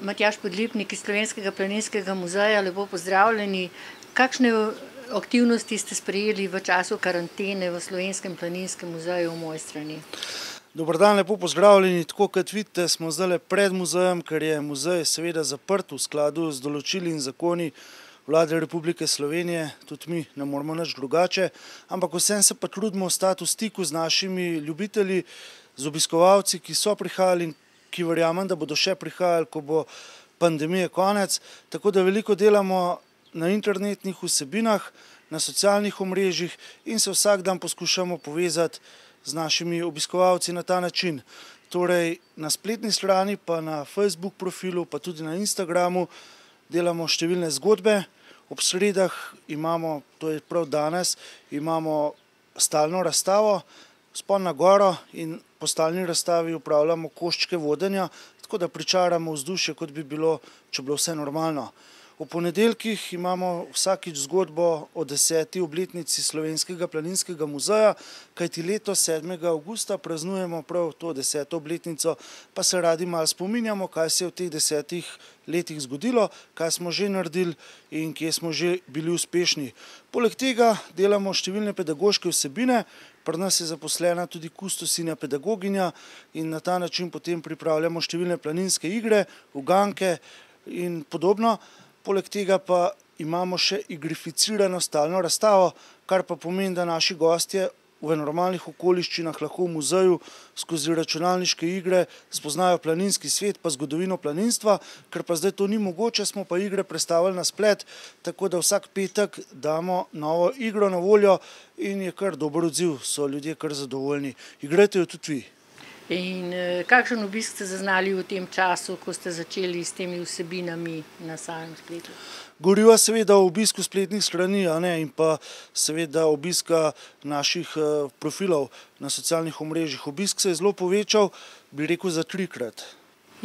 Matjaž Podlipnik iz Slovenskega planinskega muzeja, lepo pozdravljeni. Kakšne aktivnosti ste sprejeli v času karantene v Slovenskem planinskem muzeju v Mojstrani? Dober dan, lepo pozdravljeni. Tako kot vidite, smo zdajle pred muzejem, ker je muzej seveda zaprt v skladu z določili in zakoni Vlade Republike Slovenije. Tudi mi ne moramo nič drugače, ampak vsem se pa trudimo ostati v stiku z našimi ljubitelji, z obiskovalci, ki so prihajali in ki verjamem, da bodo še prihajali, ko bo pandemije konec. Tako da veliko delamo na internetnih vsebinah, na socialnih omrežjih in se vsak dan poskušamo povezati z našimi obiskovalci na ta način. Torej na spletni strani, pa na Facebook profilu, pa tudi na Instagramu delamo številne zgodbe. Ob sredah imamo, to je prav danes, imamo stalno razstavo, spon na goro in po stalni razstavi upravljamo koščke vodenja, tako da pričaramo vzdušje, kot bi bilo, če bilo vse normalno. V ponedeljkih imamo vsakič zgodbo o deseti obletnici Slovenskega planinskega muzeja, kajti leto 7. augusta praznujemo prav to deseto obletnico, pa se radi malo spominjamo, kaj se je v teh desetih letih zgodilo, kaj smo že naredili in kje smo že bili uspešni. Poleg tega delamo številne pedagoške vsebine, pri nas je zaposlena tudi kustosinja pedagoginja in na ta način potem pripravljamo številne planinske igre, uganke in podobno. Poleg tega pa imamo še igrificirano stalno razstavo, kar pa pomeni, da naši gostje v normalnih okoliščinah lahko v muzeju skozi računalniške igre spoznajo planinski svet pa zgodovino planinstva, ker pa zdaj to ni mogoče, smo pa igre prestavili na splet, tako da vsak petek damo novo igro na voljo in je kar dober odziv, so ljudje kar zadovoljni. Igrajte jo tudi vi. In kakšen obisk ste zaznali v tem času, ko ste začeli s temi vsebinami na samem spletu? Govoriva seveda o obisku spletnih strani, ne, in pa seveda obiska naših profilov na socialnih omrežjih. Obisk se je zelo povečal, bi rekel za trikrat.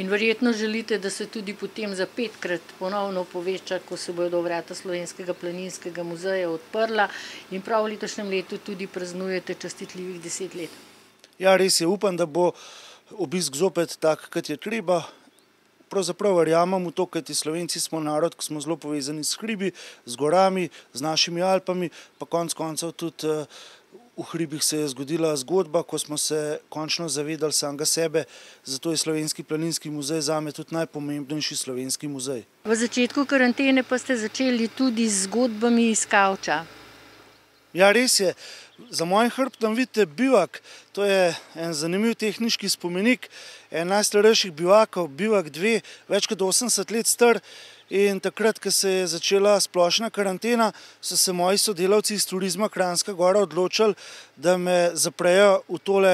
In verjetno želite, da se tudi potem za petkrat ponovno poveča, ko se bodo vrata Slovenskega planinskega muzeja odprla in prav v letošnjem letu tudi praznujete častitljivih deset let. Ja, res je, upam, da bo obisk zopet tak, kot je treba. Pravzaprav verjamem v to, kajti Slovenci smo narod, ki smo zelo povezani s hribi, z gorami, z našimi Alpami, pa konec koncev tudi v hribih se je zgodila zgodba, ko smo se končno zavedali samega sebe, zato je Slovenski planinski muzej zame tudi najpomembnejši slovenski muzej. V začetku karantene pa ste začeli tudi z zgodbami iz kavča. Ja, res je. Za mojim hrbtom vidite bivak, to je en zanimiv tehniški spomenik, en najstarejših bivakov, bivak dve, več kot osemdeset let star. In takrat, ko se je začela splošna karantena, so se moji sodelavci iz Turizma Kranjska Gora odločili, da me zaprejo v tole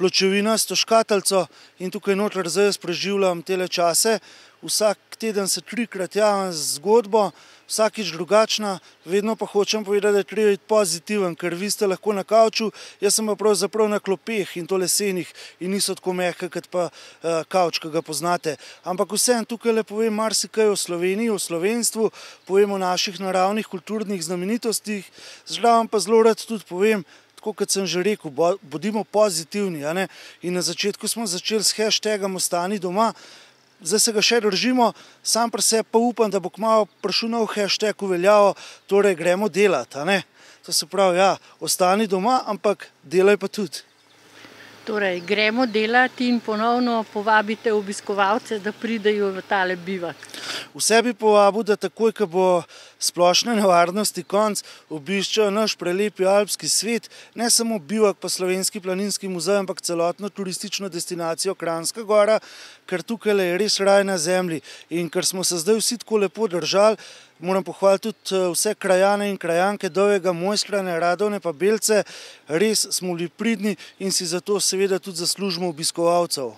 pločevinasto škatlico in tukaj noter zdaj jaz preživljam tele čase. Vsak teden se trikrat javim z zgodbo, vsakič drugačna, vedno pa hočem povedati, da je treba biti pozitiven, ker vi ste lahko na kavču, jaz sem pa pravzaprav na klopeh, in to lesenih, in niso tako mehke kot pa kavč, ki ga poznate. Ampak vseeno tukajle povem marsikaj o Sloveniji, o slovenstvu, povem o naših naravnih kulturnih znamenitostih, zraven pa zelo rad tudi povem, tako kot sem že rekel, bodimo pozitivni. In na začetku smo začeli s hashtagom Ostani doma, zdaj se ga še držimo, sam pri sebi pa upam, da bo kmalu prišel nov hashtag v veljavo, torej gremo delat, a ne. To se pravi, ja, ostani doma, ampak delaj pa tudi. Torej gremo delat in ponovno povabite obiskovalce, da pridejo v tale bivak. Vse bi povabil, da takoj, ko bo splošne nevarnosti konec, obiščejo naš prelepi alpski svet, ne samo bivak pa Slovenski planinski muzej, ampak celotno turistično destinacijo Kranjska Gora, ker tukajle je res raj na zemlji. In ker smo se zdaj vsi tako lepo držali, moram pohvaliti tudi vse krajane in krajanke Dolgega Mojstranja, Radovne pa Belce, res smo bili pridni in si zato seveda tudi zaslužimo obiskovalcev.